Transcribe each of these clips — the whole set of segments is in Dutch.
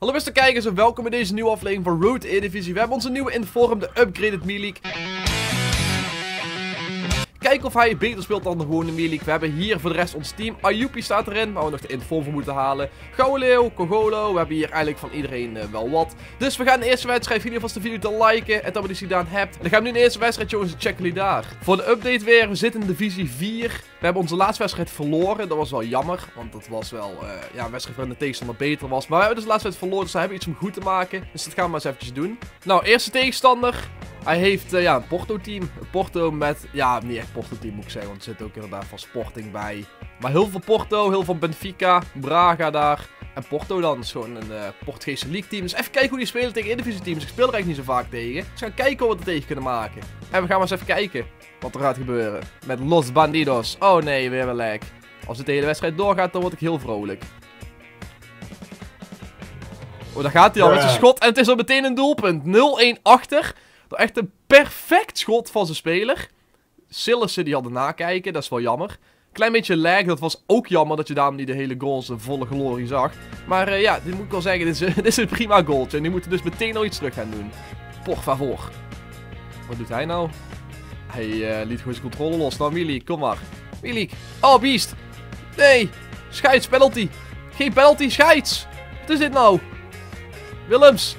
Hallo beste kijkers en welkom bij deze nieuwe aflevering van Road Eredivisie. We hebben onze nieuwe Inform, de upgraded Milik. Kijken of hij beter speelt dan de gewone Milik. We hebben hier voor de rest ons team. Ayupi staat erin, waar we nog de Inform voor moeten halen. Gouden Kogolo, we hebben hier eigenlijk van iedereen uh, wel wat. Dus we gaan de eerste wedstrijd, jullie vast de video te liken en dat we die gedaan hebt. En dan gaan we nu de eerste wedstrijd, jongens, checken jullie daar. Voor de update weer, we zitten in divisie 4. We hebben onze laatste wedstrijd verloren, dat was wel jammer. Want dat was wel uh, ja, een wedstrijd waarin de tegenstander beter was. Maar we hebben dus de laatste wedstrijd verloren, dus we hebben iets om goed te maken. Dus dat gaan we maar eens eventjes doen. Nou, eerste tegenstander. Hij heeft uh, ja, een Porto-team. Porto met, ja, niet echt Porto-team moet ik zeggen, want er zit ook inderdaad van Sporting bij. Maar heel veel Porto, heel veel Benfica, Braga daar. En Porto dan, is gewoon een uh, Portugese league team. Dus even kijken hoe die spelen tegen Eredivisie teams. Ik speel er eigenlijk niet zo vaak tegen. Dus we gaan kijken hoe we er tegen kunnen maken. En we gaan maar eens even kijken wat er gaat gebeuren. Met Los Bandidos. Oh nee, weer een lag. Als het de hele wedstrijd doorgaat, dan word ik heel vrolijk. Oh, daar gaat hij al met zijn schot. En het is al meteen een doelpunt. 0-1 achter. Echt een perfect schot van zijn speler. Sillissen die hadden nakijken, dat is wel jammer. Klein beetje lag, dat was ook jammer dat je daarom niet de hele goals volle glorie zag. Maar uh, ja, dit moet ik wel zeggen, dit is, een prima goaltje. En die moeten dus meteen nog iets terug gaan doen. Por favor. Wat doet hij nou? Hij uh, liet gewoon zijn controle los. Nou, kom maar. Milik. Oh, beest. Nee. Scheids, penalty. Geen penalty, scheids. Wat is dit nou? Willems.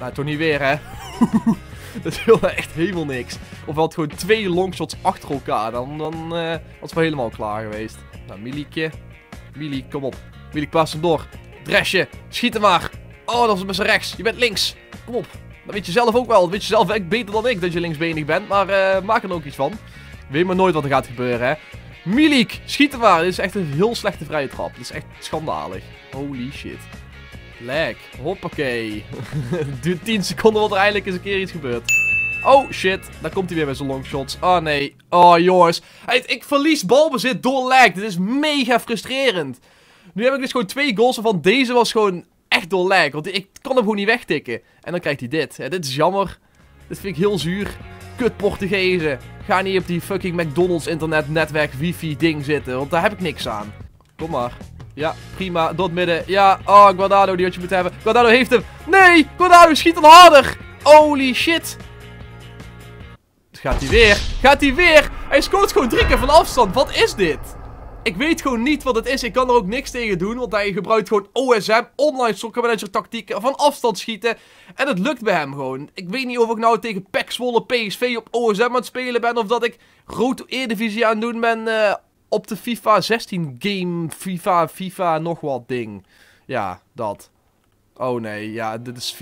Nou, toch niet weer, hè? dat wilde echt helemaal niks. Of wel gewoon twee longshots achter elkaar. Dan, dan uh, was wel helemaal klaar geweest. Nou, Milikje. Milik, kom op. Milik, pas hem door. Dresje. Schiet hem maar. Oh, dat was met zijn rechts. Je bent links. Kom op. Dat weet je zelf ook wel. Dat weet je zelf echt beter dan ik dat je linksbenig bent. Maar uh, maak er ook iets van. Weet maar nooit wat er gaat gebeuren, hè. Milik, schiet hem maar. Dit is echt een heel slechte vrije trap. Dit is echt schandalig. Holy shit. Lag. Hoppakee. Duurt 10 seconden wat er eindelijk eens een keer iets gebeurt. Oh shit, daar komt hij weer met zijn longshots. Oh nee. Oh jongens. Ik verlies balbezit door lag. Dit is mega frustrerend. Nu heb ik dus gewoon twee goals waarvan deze was gewoon echt door lag. Want ik kan hem gewoon niet wegtikken. En dan krijgt hij dit. Dit is jammer. Dit vind ik heel zuur. Kut Portugezen. Ga niet op die fucking McDonald's internet netwerk wifi ding zitten. Want daar heb ik niks aan. Kom maar. Ja, prima. Het midden. Ja, oh, Guardado die wat je moet hebben. Guardado heeft hem. Nee, Guardado schiet dan harder. Holy shit. Gaat hij weer? Gaat hij weer? Hij scoort gewoon drie keer van afstand. Wat is dit? Ik weet gewoon niet wat het is. Ik kan er ook niks tegen doen. Want hij gebruikt gewoon OSM, online soccer manager tactieken, van afstand schieten. En het lukt bij hem gewoon. Ik weet niet of ik nou tegen Zwolle PSV op OSM aan het spelen ben. Of dat ik Roto Eredivisie aan het doen ben uh, op de FIFA 16 game. FIFA, FIFA nog wat ding. Ja, dat. Oh nee, ja, dit is 4-0.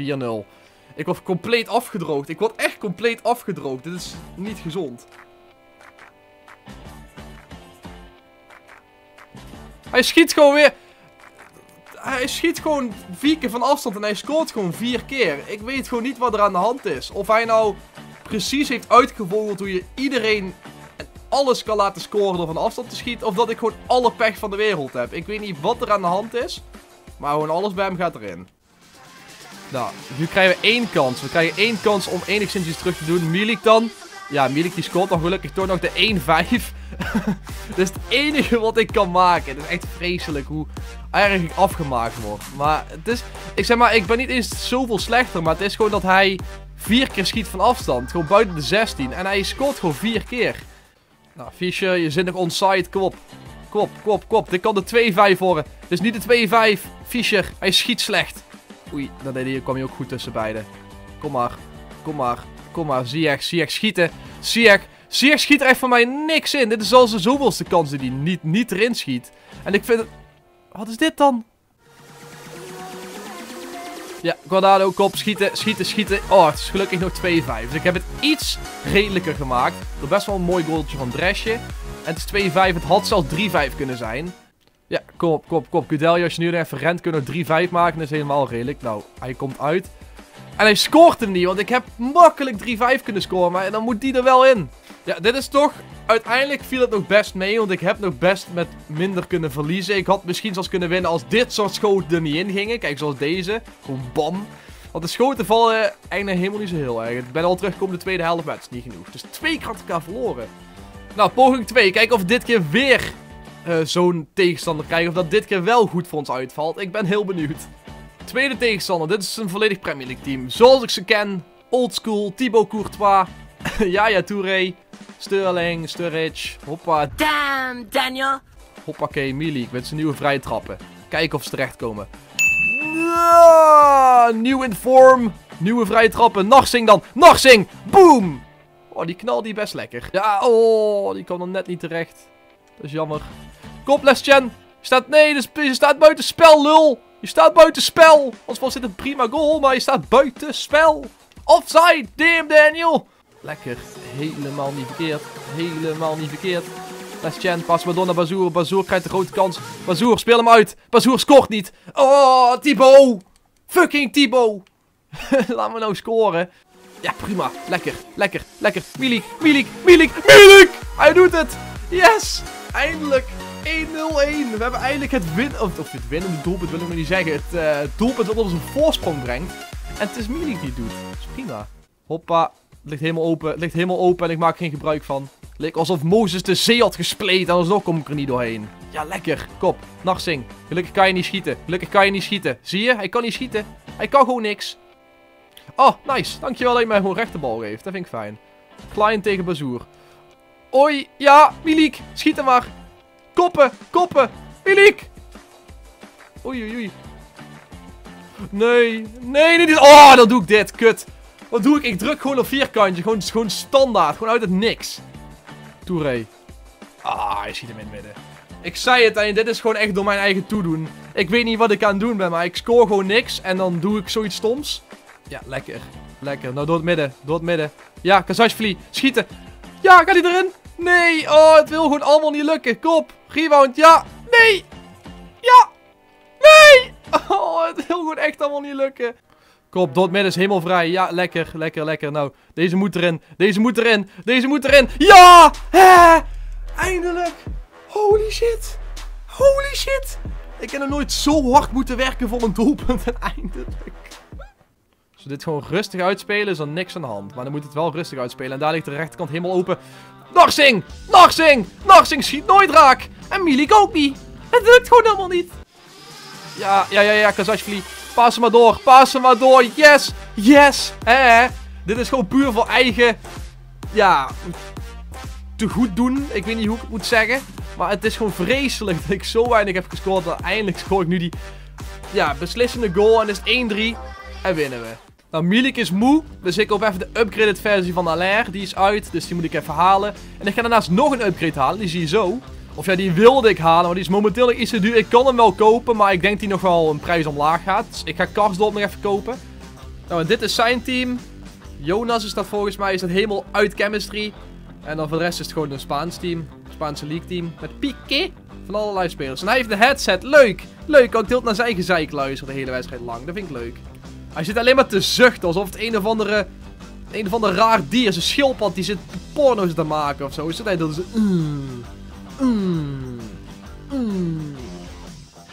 Ik word compleet afgedroogd. Ik word echt compleet afgedroogd. Dit is niet gezond. Hij schiet gewoon weer... Hij schiet gewoon vier keer van afstand en hij scoort gewoon vier keer. Ik weet gewoon niet wat er aan de hand is. Of hij nou precies heeft uitgevogeld hoe je iedereen en alles kan laten scoren door van afstand te schieten. Of dat ik gewoon alle pech van de wereld heb. Ik weet niet wat er aan de hand is. Maar gewoon alles bij hem gaat erin. Nou, nu krijgen we één kans. We krijgen één kans om enigszins iets terug te doen. Milik dan. Ja, Milik die scoort dan gelukkig toch nog de 1-5. Dit is het enige wat ik kan maken. Het is echt vreselijk hoe erg ik afgemaakt word. Maar het is... Ik zeg maar, ik ben niet eens zoveel slechter. Maar het is gewoon dat hij vier keer schiet van afstand. Gewoon buiten de 16. En hij scoort gewoon vier keer. Nou, Fischer, je zit nog onside. Kom op. Kom op, kom op, kom op. Dit kan de 2-5 worden. Is niet de 2-5. Fischer, hij schiet slecht. Oei, dat deed hij, kwam hij ook goed tussen beiden. Kom maar, kom maar, kom maar. Ziyech, Ziyech schieten. Ziyech, Ziyech schiet er echt van mij niks in. Dit is al zijn zoveelste kans die hij niet, niet erin schiet. En ik vind het... Wat is dit dan? Ja, Guardado, kop, schieten, schieten, schieten. Oh, het is gelukkig nog 2-5. Dus ik heb het iets redelijker gemaakt. Door best wel een mooi goaltje van Dresje. En het is 2-5. Het had zelfs 3-5 kunnen zijn. Ja, kom op, kom op, kom als je nu even rent, kunnen we 3-5 maken. Dat is helemaal redelijk. Nou, hij komt uit. En hij scoort hem niet, want ik heb makkelijk 3-5 kunnen scoren. Maar dan moet die er wel in. Ja, dit is toch... Uiteindelijk viel het nog best mee, want ik heb nog best met minder kunnen verliezen. Ik had misschien zelfs kunnen winnen als dit soort schoten er niet in gingen. Kijk, zoals deze. Gewoon bam. Want de schoten vallen eigenlijk helemaal niet zo heel erg. Ik ben al teruggekomen de tweede helft, maar het is niet genoeg. Dus twee keer elkaar verloren. Nou, poging 2. Kijken of we dit keer weer uh, zo'n tegenstander krijgen. Of dat dit keer wel goed voor ons uitvalt. Ik ben heel benieuwd. Tweede tegenstander. Dit is een volledig Premier League team. Zoals ik ze ken. Old school. Thibaut Courtois. Yaya Touré. Sterling. Sturridge. Hoppa. Damn, Daniel. Hoppakee. Milik met zijn nieuwe vrije trappen. Kijken of ze terechtkomen. Ja, nieuw in vorm. Nieuwe vrije trappen. Nachtsing dan. Nachtsing. Boom. Oh, die knal die best lekker. Ja, oh, die kwam er net niet terecht. Dat is jammer. Kom. Je staat, nee, dus, je staat buiten spel, lul. Je staat buiten spel. Anders was dit een prima goal, maar je staat buiten spel. Offside. Damn, Daniel. Lekker. Helemaal niet verkeerd. Helemaal niet verkeerd. Leschen, pas maar Bazoer. Bazoer krijgt de grote kans. Bazoer, speel hem uit. Bazoer scoort niet. Oh, Thibaut. Fucking Thibaut. Laat me nou scoren. Ja, prima. Lekker, lekker, lekker. Milik, Milik, Milik, Milik! Hij doet het! Yes! Eindelijk 1-0-1. We hebben eindelijk het win... Of, of het winnende doelpunt wil ik maar niet zeggen. Het uh, doelpunt dat ons een voorsprong brengt. En het is Milik die het doet. Dat is prima. Hoppa. Ligt helemaal open. Het ligt helemaal open en ik maak geen gebruik van. Leek alsof Mozes de zee had gespleet en alsnog kom ik er niet doorheen. Ja, lekker. Kop. Nachtsing. Gelukkig kan je niet schieten. Gelukkig kan je niet schieten. Zie je? Hij kan niet schieten. Hij kan gewoon niks. Oh, nice. Dankjewel dat je mij gewoon rechterbal geeft. Dat vind ik fijn. Klein tegen Bazoer. Oi, ja, Milik. Schiet hem maar. Koppen, koppen. Milik. Oei, oei, oei. Nee, nee. Dit... Oh, dan doe ik dit. Kut. Wat doe ik? Ik druk gewoon op vierkantje. Gewoon, gewoon standaard. Gewoon uit het niks. Touré. Ah, je schiet hem in het midden. Ik zei het en dit is gewoon echt door mijn eigen toedoen. Ik weet niet wat ik aan het doen ben, maar ik score gewoon niks. En dan doe ik zoiets stoms. Ja, lekker. Lekker. Nou, door het midden. Door het midden. Ja, Kazajvli. Schieten. Ja, gaat hij erin? Nee. Oh, het wil gewoon allemaal niet lukken. Kop. Rebound. Ja. Nee. Ja. Nee. Oh, het wil gewoon echt allemaal niet lukken. Kop, het midden is helemaal vrij. Ja, lekker, lekker, lekker. Nou, deze moet erin. Deze moet erin. Deze moet erin. Ja! Hè! Eindelijk. Holy shit. Holy shit. Ik heb nog nooit zo hard moeten werken voor een doelpunt. En eindelijk. Als we dit gewoon rustig uitspelen, is er niks aan de hand. Maar dan moet het wel rustig uitspelen. En daar ligt de rechterkant helemaal open. Narsing! Narsing! Narsing schiet nooit raak! En Milik ook niet! Het lukt gewoon helemaal niet! Ja, ja, ja, ja, Kazashvili. Paas hem maar door. Paas hem maar door. Yes! Yes! Hè? Dit is gewoon puur voor eigen... Ja... Te goed doen. Ik weet niet hoe ik het moet zeggen. Maar het is gewoon vreselijk dat ik zo weinig heb gescoord. Dat eindelijk scoor ik nu die... Ja, beslissende goal. En is het 1-3. En winnen we. Nou, Milik is moe. Dus ik koop even de upgraded versie van Allaire. Die is uit, dus die moet ik even halen. En ik ga daarnaast nog een upgrade halen. Die zie je zo. Of ja, die wilde ik halen, maar die is momenteel iets te duur. Ik kan hem wel kopen, maar ik denk die nog wel een prijs omlaag gaat. Dus ik ga Karsdorp nog even kopen. Nou, dit is zijn team. Jonas is dat volgens mij, is dat helemaal uit chemistry. En dan voor de rest is het gewoon een Spaans team. Spaanse league team. Met Piqué van allerlei spelers. En hij heeft de headset. Leuk. Leuk. Ik deelt naar zijn gezeik luisteren de hele wedstrijd lang. Dat vind ik leuk. Hij zit alleen maar te zuchten. Alsof het een of andere... Een of ander raar dier. Zijn schildpad die zit porno's te maken of zo. Is dat hij dat is... Mm, mm, mm.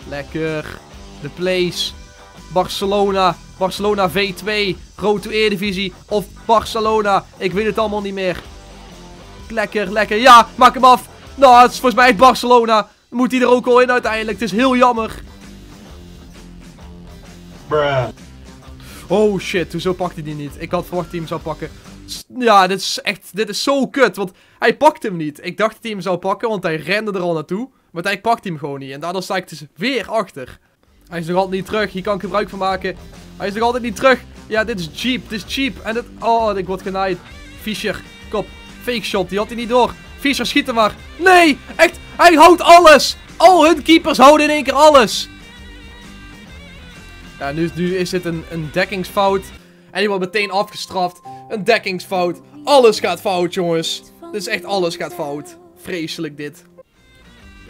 Lekker. De place. Barcelona. Barcelona V2. Grote Eredivisie. Of Barcelona. Ik weet het allemaal niet meer. Lekker, lekker. Ja, maak hem af. Nou, het is volgens mij Barcelona. Moet hij er ook al in uiteindelijk. Het is heel jammer. Bruh. Oh shit, hoezo pakt hij die niet? Ik had verwacht dat hij hem zou pakken. Ja, dit is echt, dit is zo kut, want hij pakt hem niet. Ik dacht dat hij hem zou pakken, want hij rende er al naartoe. Maar hij pakt hem gewoon niet. En daardoor sta ik dus weer achter. Hij is nog altijd niet terug, hier kan ik gebruik van maken. Hij is nog altijd niet terug. Ja, dit is cheap, dit is cheap. En dit, oh, ik word genaaid. Fischer, kop, fake shot, die had hij niet door. Fischer, schiet hem maar. Nee, echt, hij houdt alles. Al hun keepers houden in één keer alles. Ja, nu, nu is dit een, een dekkingsfout. En die wordt meteen afgestraft. Een dekkingsfout. Alles gaat fout, jongens. Dit is echt alles gaat fout. Vreselijk dit.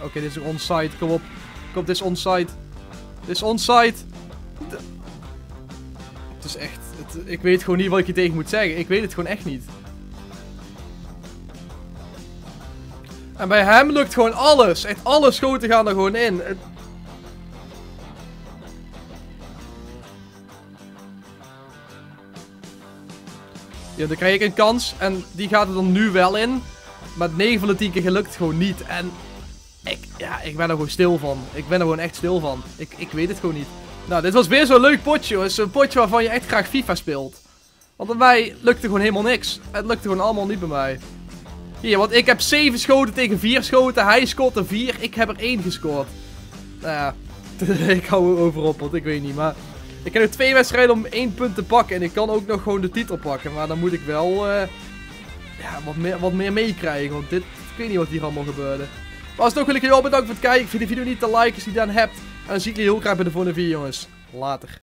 Oké, dit is onside. Kom op. Kom op, dit is onside. Dit is onside. De... Het is echt... Het, ik weet gewoon niet wat ik je tegen moet zeggen. Ik weet het gewoon echt niet. En bij hem lukt gewoon alles. Echt alle schoten gaan er gewoon in. Het, Ja, dan krijg ik een kans en die gaat er dan nu wel in. Maar 9 van de 10 keer gelukt gewoon niet. En ik, ja, ik ben er gewoon stil van. Ik ben er gewoon echt stil van. Ik, ik weet het gewoon niet. Nou, dit was weer zo'n leuk potje, jongens. Een potje waarvan je echt graag FIFA speelt. Want bij mij lukte gewoon helemaal niks. Het lukte gewoon allemaal niet bij mij. Hier, want ik heb 7 schoten tegen 4 schoten. Hij scoort er 4. Ik heb er 1 gescoord. Nou ja, ik hou erover op, want ik weet niet. Maar ik heb nu twee wedstrijden om 1 punt te pakken. En ik kan ook nog gewoon de titel pakken. Maar dan moet ik wel uh, ja, wat meer, wat meer meekrijgen. Want dit, ik weet niet wat hier allemaal gebeurde. Maar alsnog wil ik jullie wel bedanken voor het kijken. Vind de video niet te liken als je die dan hebt. En dan zie ik jullie heel graag bij de volgende video, jongens. Later.